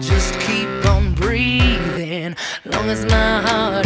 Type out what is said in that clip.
Just keep on breathing. Long as my heart